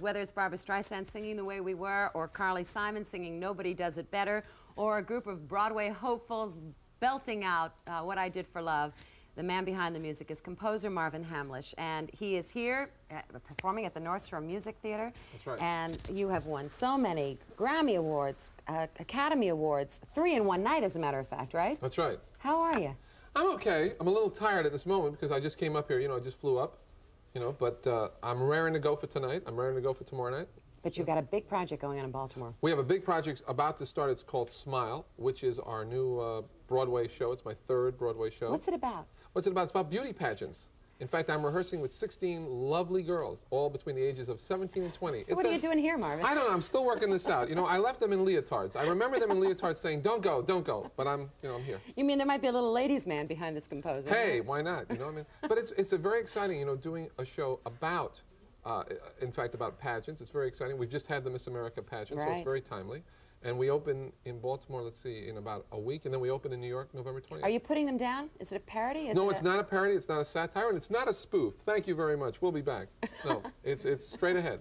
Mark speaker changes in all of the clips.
Speaker 1: Whether it's Barbra Streisand singing The Way We Were, or Carly Simon singing Nobody Does It Better, or a group of Broadway hopefuls belting out uh, What I Did for Love, the man behind the music is composer Marvin Hamlisch, and he is here at, uh, performing at the North Shore Music Theater.
Speaker 2: That's right.
Speaker 1: And you have won so many Grammy Awards, uh, Academy Awards, three in one night, as a matter of fact, right?
Speaker 2: That's right.
Speaker 1: How are you?
Speaker 2: I'm okay. I'm a little tired at this moment because I just came up here, you know, I just flew up, you know, but uh, I'm raring to go for tonight. I'm raring to go for tomorrow night.
Speaker 1: But you've got a big project going on in Baltimore.
Speaker 2: We have a big project about to start. It's called Smile, which is our new uh, Broadway show. It's my third Broadway show.
Speaker 1: What's it about?
Speaker 2: What's it about? It's about beauty pageants. In fact, I'm rehearsing with 16 lovely girls, all between the ages of 17 and 20.
Speaker 1: So
Speaker 2: It's
Speaker 1: what are
Speaker 2: a-
Speaker 1: you doing here, Marvin?
Speaker 2: I don't know. I'm still working this out. You know, I left them in leotards. I remember them in leotards saying, "Don't go, don't go," but I'm, you know, I'm here.
Speaker 1: You mean there might be a little ladies' man behind this composer?
Speaker 2: Hey, why not? You know, what I mean, but it's it's a very exciting, you know, doing a show about, uh, in fact, about pageants. It's very exciting. We've just had the Miss America pageant, so it's very timely. And we open in Baltimore, let's see, in about a week, and then we open in New York November 20th.
Speaker 1: Are you putting them down? Is it a parody? Is
Speaker 2: no,
Speaker 1: it
Speaker 2: it's
Speaker 1: a-
Speaker 2: not a parody. It's not a satire, and it's not a spoof. Thank you very much. We'll be back. No, it's it's straight ahead.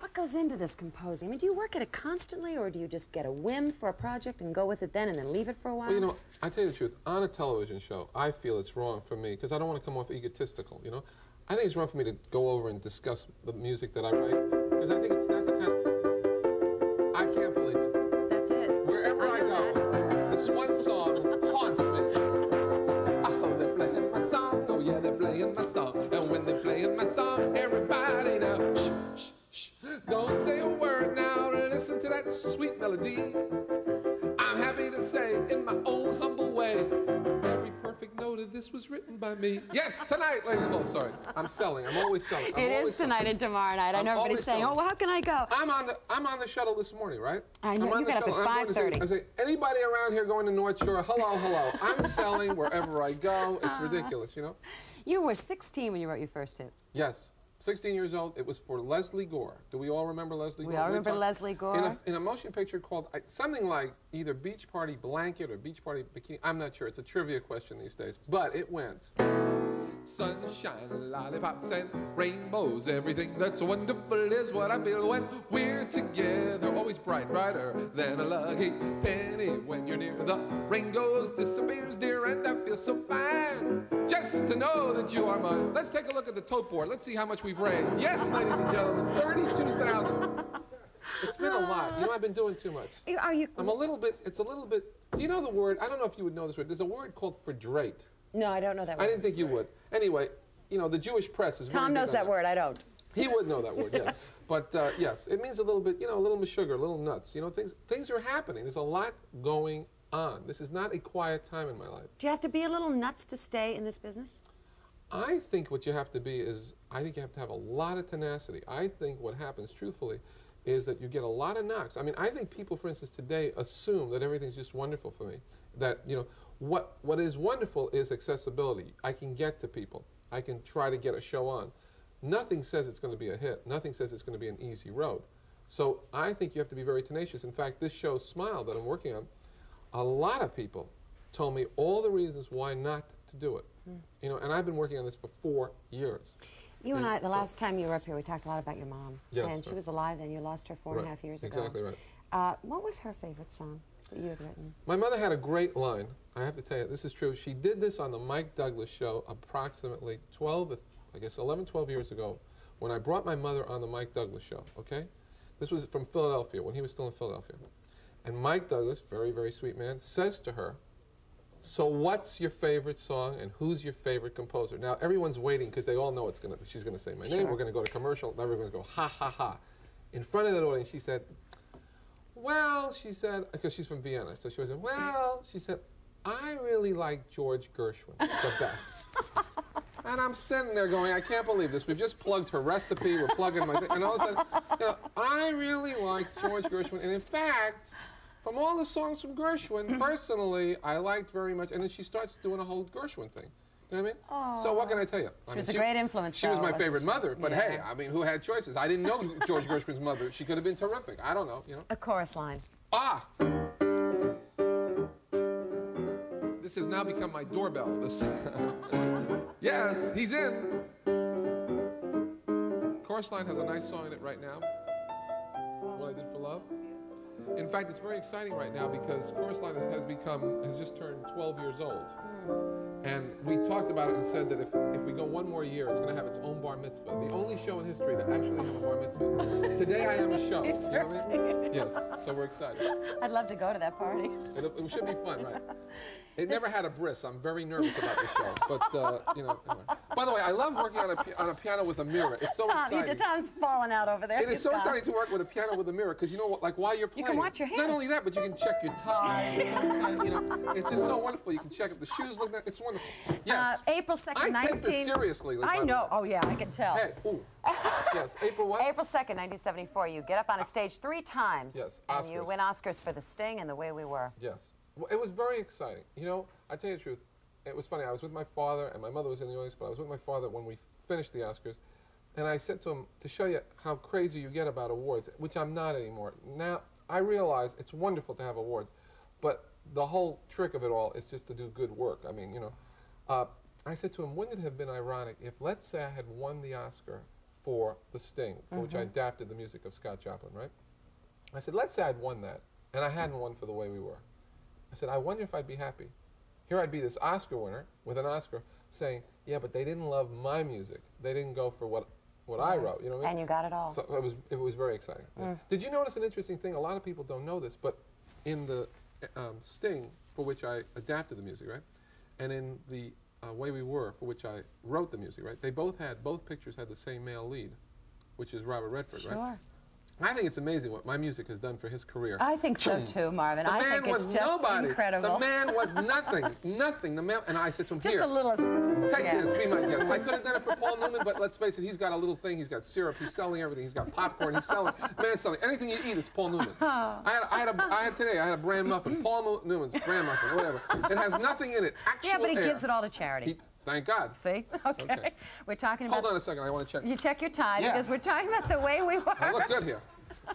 Speaker 1: What goes into this composing? I mean, do you work at it constantly, or do you just get a whim for a project and go with it then, and then leave it for a while?
Speaker 2: Well, you know, I tell you the truth. On a television show, I feel it's wrong for me because I don't want to come off egotistical. You know, I think it's wrong for me to go over and discuss the music that I write because I think it's not the kind of. One song haunts me. Oh, they're playing my song. Oh, yeah, they're playing my song. And when they're playing my song, everybody now, shh, shh, shh. Don't say a word now. Listen to that sweet melody. I'm happy to say, in my own written by me. Yes, tonight. Oh, sorry. I'm selling. I'm always selling. I'm
Speaker 1: It
Speaker 2: always
Speaker 1: is
Speaker 2: selling.
Speaker 1: tonight and tomorrow night. I know everybody's saying,
Speaker 2: selling.
Speaker 1: "Oh, well, how can I go?"
Speaker 2: I'm on the I'm on the shuttle this morning, right?
Speaker 1: I know.
Speaker 2: I'm on
Speaker 1: You
Speaker 2: the
Speaker 1: got up at
Speaker 2: shuttle. I'm going to say-
Speaker 1: 5:30.
Speaker 2: I say, anybody around here going to North Shore? Hello, hello. I'm selling wherever I go. It's ridiculous, you know.
Speaker 1: You were 16 when you wrote your first hit.
Speaker 2: Yes. 16 years old. It was for Leslie Gore. Do we all remember Leslie
Speaker 1: We
Speaker 2: Gore?
Speaker 1: all remember Leslie Gore.
Speaker 2: In a, in a motion picture called uh, something like either Beach Party Blanket or Beach Party Bikini. I'm not sure. It's a trivia question these days. But it went. Sunshine, lollipops, and rainbows. Everything that's wonderful is what I feel when we're together. Always bright, brighter than a lucky penny. When you're near, the rain goes, disappears, dear, and I feel so fine. Just to know that you are mine. Let's take a look at the tote board. Let's see how much we've raised. Yes, ladies and gentlemen, 32,000. It's been a lot. You know, I've been doing too much.
Speaker 1: Are you?
Speaker 2: I'm a little bit, it's a little bit, do you know the word? I don't know if you would know this word. There's a word called fradrate.
Speaker 1: No, I don't know that
Speaker 2: I didn't think you would. Anyway, you know, the Jewish press is
Speaker 1: Tom knows
Speaker 2: on
Speaker 1: that word. I don't.
Speaker 2: He would know that word, yes. But uh, yes, it means a little bit, you know, a little sugar, a little nuts. You know, things things are happening. There's a lot going on. This is not a quiet time in my life.
Speaker 1: Do you have to be a little nuts to stay in this business?
Speaker 2: I think what you have to be is, I think you have to have a lot of tenacity. I think what happens, truthfully, is that you get a lot of knocks. I mean, I think people, for instance, today assume that everything's just wonderful for me. That, you know, what, what is wonderful is accessibility. I can get to people. I can try to get a show on. Nothing says it's going to be a hit. Nothing says it's going to be an easy road. So I think you have to be very tenacious. In fact, this show, Smile, that I'm working on, a lot of people told me all the reasons why not to do it. You know, and I've been working on this for four years.
Speaker 1: You and
Speaker 2: Yeah,
Speaker 1: I, the
Speaker 2: so-
Speaker 1: last time you were up here, we talked a lot about your mom.
Speaker 2: Yes,
Speaker 1: And she was alive then. You lost her four and a half years ago.
Speaker 2: Exactly right.
Speaker 1: Uh, what was her favorite song that you had written?
Speaker 2: My mother had a great line. I have to tell you, this is true. She did this on the Mike Douglas show approximately 12, I guess 11, 12 years ago when I brought my mother on the Mike Douglas show, okay? This was from Philadelphia, when he was still in Philadelphia. And Mike Douglas, very, very sweet man, says to her, so what's your favorite song and who's your favorite composer? Now, everyone's waiting because they all know it's gonna, she's going to say my name. We're going to go to commercial. Everyone's going to go, ha, ha, ha. In front of that audience, she said, well, she said, because she's from Vienna, so she was, well, she said, I really like George Gershwin the best. and I'm sitting there going, I can't believe this. We've just plugged her recipe, we're plugging my thing, and all of a sudden, you know, I really like George Gershwin. And in fact, from all the songs from Gershwin, personally, I liked very much. And then she starts doing a whole Gershwin thing. You know what I mean? So what can I tell you? I
Speaker 1: She was
Speaker 2: mean,
Speaker 1: a great influence,
Speaker 2: She was my favorite
Speaker 1: she?
Speaker 2: mother, but hey, I mean, who had choices? I didn't know George Gershwin's mother. She could have been terrific. I don't know, you know.
Speaker 1: A chorus line.
Speaker 2: Ah! This has now become my doorbell. Yes, he's in. Chorus Line has a nice song in it right now. What I Did for Love. In fact, it's very exciting right now because Chorus Line has, has become, has just turned 12 years old. And we talked about it and said that if, if we go one more year, it's going to have its own bar mitzvah. The only show in history to actually have a bar mitzvah. Today I am a show. You know what I mean? Yes, so we're excited.
Speaker 1: I'd love to go to that party.
Speaker 2: It, it should be fun, right? It never had a bris. I'm very nervous about this show. But, uh, you know, anyway. By the way, I love working on a, on a piano with a mirror. It's so
Speaker 1: Tom,
Speaker 2: exciting.
Speaker 1: you, Tom's falling out over there.
Speaker 2: It is so
Speaker 1: gone.
Speaker 2: exciting to work with a piano with a mirror because you know what, like while you're playing.
Speaker 1: You can watch your hands.
Speaker 2: not only that, but you can check your tie. It's so exciting, you know. It's just so wonderful. You can check if the shoes look. Nice. It's wonderful. Yes.
Speaker 1: Uh, April 2nd,
Speaker 2: I
Speaker 1: 19...
Speaker 2: take this seriously. By
Speaker 1: I know. Oh, yeah, I can tell.
Speaker 2: Hey, ooh. yes, April what?
Speaker 1: April 2nd, 1974, you get up on a stage three times.
Speaker 2: Yes,
Speaker 1: And you win Oscars for The Sting and The Way We Were.
Speaker 2: Yes. Well, it was very exciting. You know, I tell you the truth, it was funny. I was with my father, and my mother was in the audience, but I was with my father when we finished the Oscars. And I said to him, to show you how crazy you get about awards, which I'm not anymore. Now, I realize it's wonderful to have awards, but the whole trick of it all is just to do good work. I mean, you know, uh, I said to him, wouldn't it have been ironic if, let's say, I had won the Oscar for The Sting, for which I adapted the music of Scott Joplin, right? I said, let's say I'd won that, and I hadn't won for The Way We Were. I said, I wonder if I'd be happy. Here I'd be this Oscar winner with an Oscar saying, yeah, but they didn't love my music. They didn't go for what, what I wrote. You know what I mean?
Speaker 1: And you got it all.
Speaker 2: So it was, it was very exciting. yes. Did you notice an interesting thing? A lot of people don't know this, but in the um, Sting, for which I adapted the music, right? And in the uh, Way We Were, for which I wrote the music, right? They both had, both pictures had the same male lead, which is Robert Redford, right? I think it's amazing what my music has done for his career.
Speaker 1: I think so too, Marvin.
Speaker 2: The
Speaker 1: I
Speaker 2: man
Speaker 1: think it's
Speaker 2: was
Speaker 1: just
Speaker 2: nobody.
Speaker 1: incredible.
Speaker 2: The man was nothing, nothing. The man, and I said to him,
Speaker 1: just
Speaker 2: here,
Speaker 1: a little.
Speaker 2: take
Speaker 1: yeah.
Speaker 2: this, be my guest. I could have done it for Paul Newman, but let's face it, he's got a little thing. He's got syrup. He's selling everything. He's got popcorn. He's selling. Man's selling anything you eat. It's Paul Newman. Oh. I had, I had, a, I had today. I had a brand muffin. Paul Newman's brand muffin, whatever. It has nothing in it. Actual
Speaker 1: Yeah, but he
Speaker 2: air.
Speaker 1: gives it all to charity.
Speaker 2: He- thank God.
Speaker 1: See? Okay.
Speaker 2: Okay.
Speaker 1: We're talking about.
Speaker 2: Hold on a second. I want to check.
Speaker 1: You check your tie
Speaker 2: Yeah.
Speaker 1: because we're talking about the way we were.
Speaker 2: I look good here.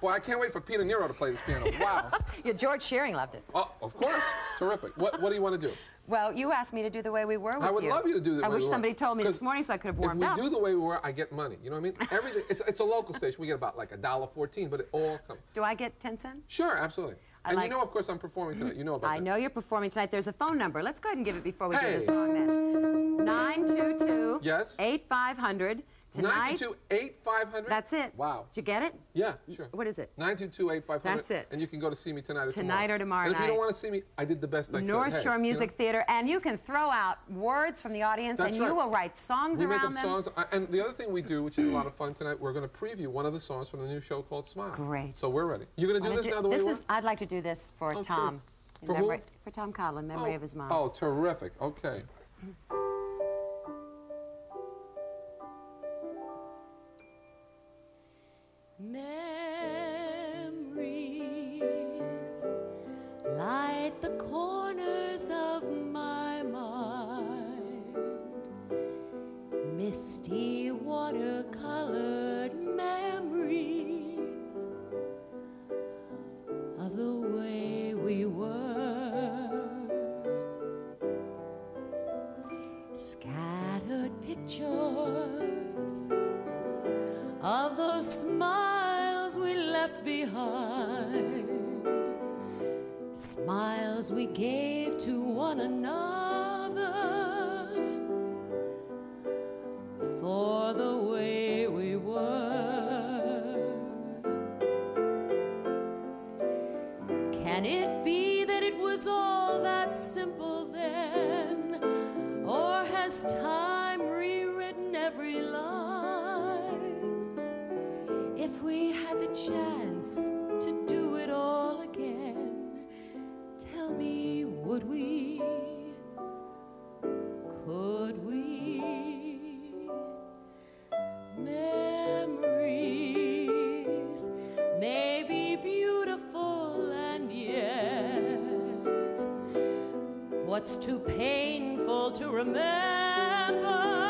Speaker 2: Boy, I can't wait for Peter Nero to play this piano. Wow.
Speaker 1: Yeah, George Shearing loved it.
Speaker 2: Oh, of course. Terrific. What, what do you want to do?
Speaker 1: Well, you asked me to do the way we were with
Speaker 2: I would
Speaker 1: you.
Speaker 2: love you to do the
Speaker 1: I
Speaker 2: way
Speaker 1: wish
Speaker 2: we were.
Speaker 1: somebody told me this morning so I could have warmed
Speaker 2: If
Speaker 1: warmed
Speaker 2: we
Speaker 1: up.
Speaker 2: do the way we were, I get money. You know what I mean? Everything. It's, it's a local station. We get about like a dollar fourteen, but it all comes.
Speaker 1: Do I get 10 cents?
Speaker 2: Sure, absolutely.
Speaker 1: I
Speaker 2: and
Speaker 1: like-
Speaker 2: you know, of course, I'm performing tonight. You know about
Speaker 1: I
Speaker 2: that.
Speaker 1: know you're performing tonight. There's a phone number. Let's go ahead and give it before we do the song then. 922
Speaker 2: Yes.
Speaker 1: 8500. Tonight.
Speaker 2: 922 8500
Speaker 1: That's it.
Speaker 2: Wow.
Speaker 1: Did you get it?
Speaker 2: Yeah, sure.
Speaker 1: What is it?
Speaker 2: 922 8500
Speaker 1: That's it.
Speaker 2: And you can go to see me tonight or
Speaker 1: Tonight
Speaker 2: tomorrow.
Speaker 1: or tomorrow
Speaker 2: And if you don't want to see me, I did the best I could.
Speaker 1: North
Speaker 2: Hey,
Speaker 1: Shore
Speaker 2: you know?
Speaker 1: Music Theater, and you can throw out words from the audience,
Speaker 2: That's
Speaker 1: and you will write songs
Speaker 2: We make up
Speaker 1: them.
Speaker 2: songs, and the other thing we do, which is a lot of fun tonight, we're going to preview one of the songs from the new show called Smile.
Speaker 1: Great.
Speaker 2: So we're ready. You're going to do this now the way
Speaker 1: this
Speaker 2: you
Speaker 1: is. I'd like to do this for
Speaker 2: Oh,
Speaker 1: Tom.
Speaker 2: For
Speaker 1: memory, For Tom Cottle, in memory oh, of his mom.
Speaker 2: Oh, terrific. Okay.
Speaker 3: Behind, smiles we gave to one another for the way we were. Can it be that it was all that simple then? Or has time what's too painful to remember